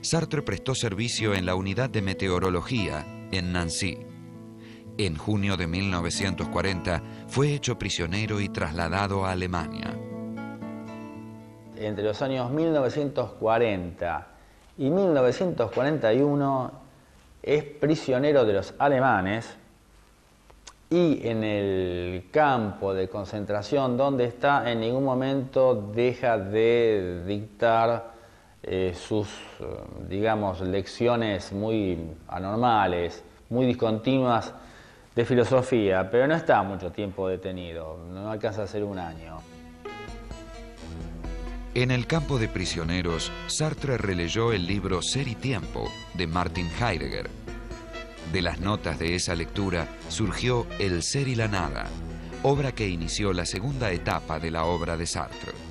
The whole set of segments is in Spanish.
Sartre prestó servicio en la unidad de meteorología en Nancy. En junio de 1940 fue hecho prisionero y trasladado a Alemania. Entre los años 1940 y 1941 es prisionero de los alemanes y en el campo de concentración donde está en ningún momento deja de dictar eh, sus, eh, digamos, lecciones muy anormales, muy discontinuas de filosofía, pero no está mucho tiempo detenido, no alcanza a ser un año. En el campo de prisioneros, Sartre releyó el libro Ser y Tiempo de Martin Heidegger. De las notas de esa lectura surgió El Ser y la Nada, obra que inició la segunda etapa de la obra de Sartre.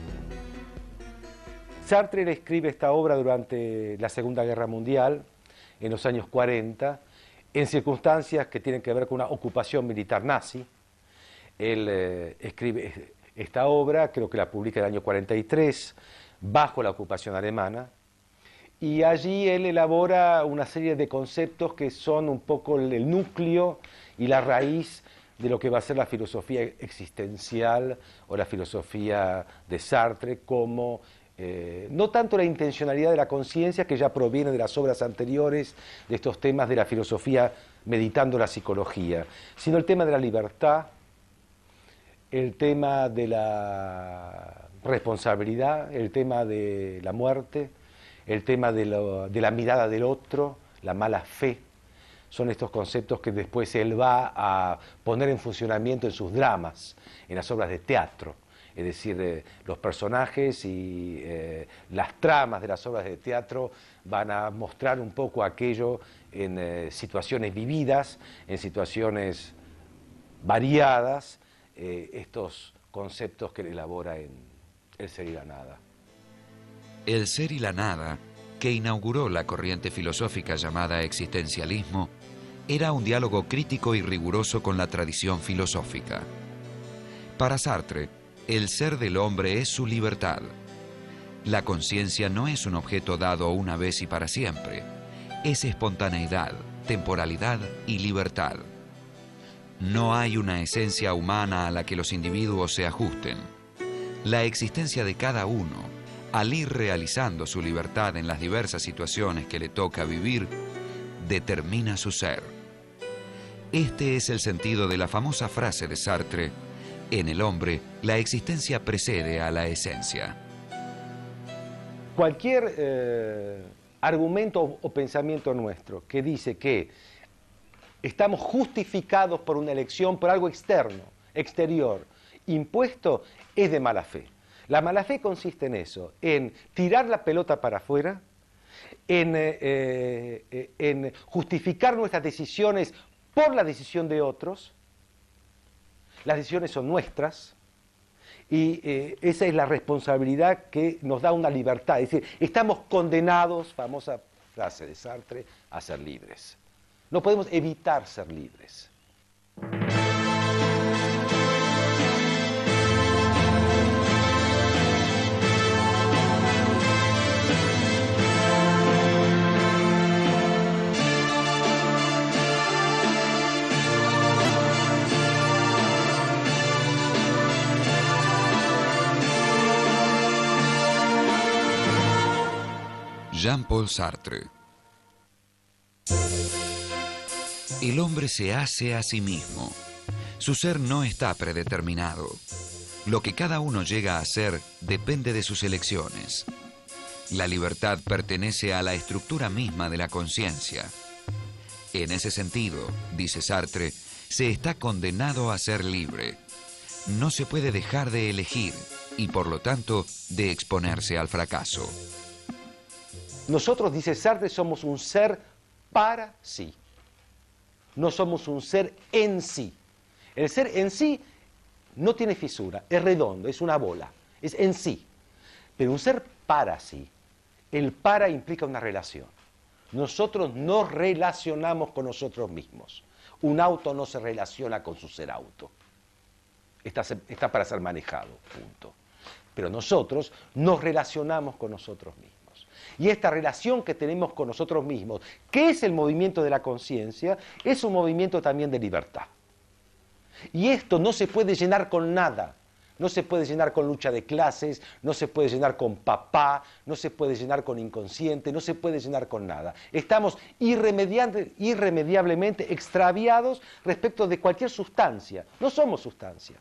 Sartre escribe esta obra durante la Segunda Guerra Mundial, en los años 40, en circunstancias que tienen que ver con una ocupación militar nazi. Él eh, escribe esta obra, creo que la publica en el año 43, bajo la ocupación alemana, y allí él elabora una serie de conceptos que son un poco el núcleo y la raíz de lo que va a ser la filosofía existencial o la filosofía de Sartre como eh, no tanto la intencionalidad de la conciencia, que ya proviene de las obras anteriores, de estos temas de la filosofía meditando la psicología, sino el tema de la libertad, el tema de la responsabilidad, el tema de la muerte, el tema de, de la mirada del otro, la mala fe. Son estos conceptos que después él va a poner en funcionamiento en sus dramas, en las obras de teatro es decir, eh, los personajes y eh, las tramas de las obras de teatro van a mostrar un poco aquello en eh, situaciones vividas, en situaciones variadas, estos conceptos que elabora en El ser y la nada. El ser y la nada, que inauguró la corriente filosófica llamada existencialismo, era un diálogo crítico y riguroso con la tradición filosófica. Para Sartre, el ser del hombre es su libertad. La conciencia no es un objeto dado una vez y para siempre. Es espontaneidad, temporalidad y libertad. No hay una esencia humana a la que los individuos se ajusten. La existencia de cada uno, al ir realizando su libertad en las diversas situaciones que le toca vivir, determina su ser. Este es el sentido de la famosa frase de Sartre, en el hombre, la existencia precede a la esencia. Cualquier eh, argumento o pensamiento nuestro que dice que estamos justificados por una elección, por algo externo, exterior, impuesto, es de mala fe. La mala fe consiste en eso, en tirar la pelota para afuera, en, eh, eh, en justificar nuestras decisiones por la decisión de otros, las decisiones son nuestras y eh, esa es la responsabilidad que nos da una libertad. Es decir, estamos condenados, famosa frase de Sartre, a ser libres. No podemos evitar ser libres. Jean-Paul Sartre. El hombre se hace a sí mismo. Su ser no está predeterminado. Lo que cada uno llega a ser depende de sus elecciones. La libertad pertenece a la estructura misma de la conciencia. En ese sentido, dice Sartre, se está condenado a ser libre. No se puede dejar de elegir y por lo tanto de exponerse al fracaso. Nosotros, dice Sartre, somos un ser para sí. No somos un ser en sí. El ser en sí no tiene fisura, es redondo, es una bola, es en sí. Pero un ser para sí, el para implica una relación. Nosotros nos relacionamos con nosotros mismos. Un auto no se relaciona con su ser auto. Está, está para ser manejado, punto. Pero nosotros nos relacionamos con nosotros mismos. Y esta relación que tenemos con nosotros mismos, que es el movimiento de la conciencia, es un movimiento también de libertad. Y esto no se puede llenar con nada. No se puede llenar con lucha de clases, no se puede llenar con papá, no se puede llenar con inconsciente, no se puede llenar con nada. Estamos irremediablemente extraviados respecto de cualquier sustancia. No somos sustancia,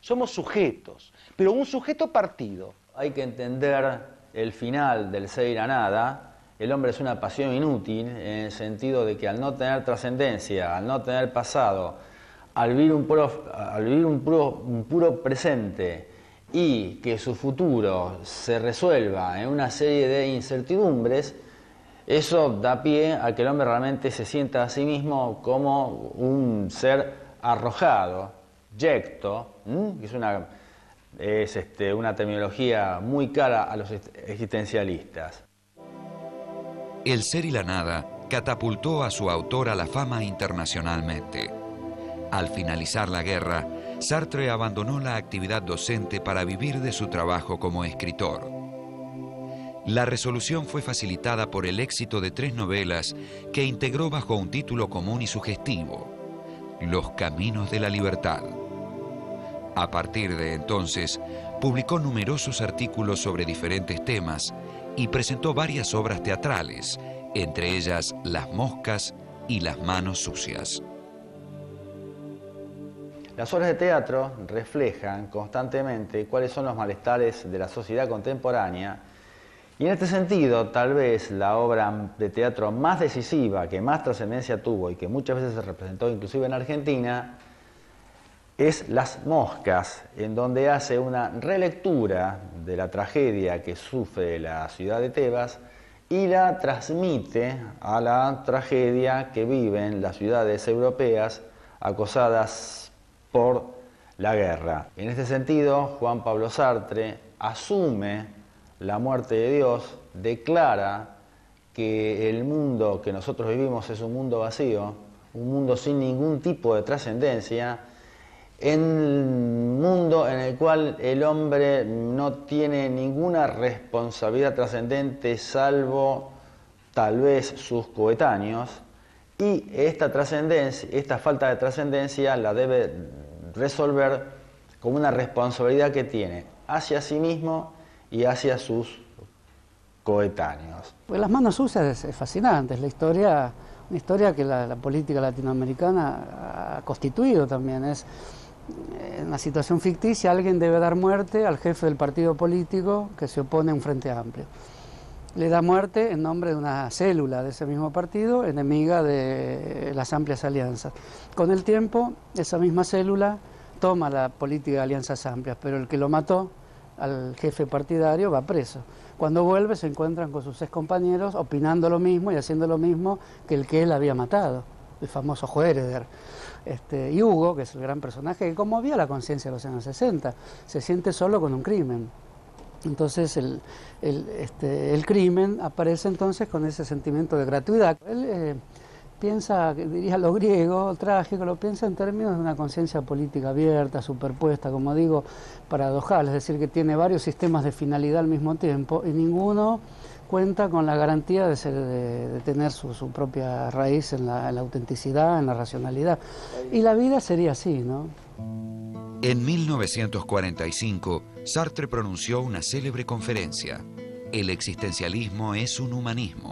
somos sujetos, pero un sujeto partido. Hay que entender el final del ser a nada. El hombre es una pasión inútil en el sentido de que al no tener trascendencia, al no tener pasado, al vivir, un puro, un, puro, presente y que su futuro se resuelva en una serie de incertidumbres, eso da pie a que el hombre realmente se sienta a sí mismo como un ser arrojado, yecto, que es una, es este, una terminología muy cara a los existencialistas. El ser y la nada catapultó a su autor a la fama internacionalmente. Al finalizar la guerra, Sartre abandonó la actividad docente para vivir de su trabajo como escritor. La resolución fue facilitada por el éxito de tres novelas que integró bajo un título común y sugestivo, Los Caminos de la Libertad. A partir de entonces, publicó numerosos artículos sobre diferentes temas y presentó varias obras teatrales, entre ellas Las Moscas y Las Manos Sucias. Las obras de teatro reflejan constantemente cuáles son los malestares de la sociedad contemporánea y en este sentido tal vez la obra de teatro más decisiva, que más trascendencia tuvo y que muchas veces se representó inclusive en Argentina, es Las Moscas, en donde hace una relectura de la tragedia que sufre la ciudad de Tebas y la transmite a la tragedia que viven las ciudades europeas acosadas por la guerra. En este sentido, Juan Pablo Sartre asume la muerte de Dios, declara que el mundo que nosotros vivimos es un mundo vacío, un mundo sin ningún tipo de trascendencia, un mundo en el cual el hombre no tiene ninguna responsabilidad trascendente salvo tal vez sus coetáneos, y esta trascendencia, esta falta de trascendencia la debe resolver como una responsabilidad que tiene hacia sí mismo y hacia sus coetáneos. Pues las manos sucias es, fascinante, es la historia, una historia que la, política latinoamericana ha constituido también. Es en una situación ficticia alguien debe dar muerte al jefe del partido político que se opone a un frente amplio le da muerte en nombre de una célula de ese mismo partido, enemiga de las amplias alianzas. Con el tiempo, esa misma célula toma la política de alianzas amplias, pero el que lo mató al jefe partidario va preso. Cuando vuelve se encuentran con sus ex compañeros opinando lo mismo y haciendo lo mismo que el que él había matado, el famoso Joereder. Este, y Hugo, que es el gran personaje que conmovía la conciencia de los años 60, se siente solo con un crimen. Entonces el, este, el, crimen aparece entonces con ese sentimiento de gratuidad. Él eh, piensa, diría lo griego, trágico, lo piensa en términos de una conciencia política abierta, superpuesta, como digo, paradojal, es decir, que tiene varios sistemas de finalidad al mismo tiempo y ninguno cuenta con la garantía de, de, tener su, propia raíz en la, en la autenticidad, en la racionalidad. Y la vida sería así, ¿no? En 1945, Sartre pronunció una célebre conferencia. El existencialismo es un humanismo.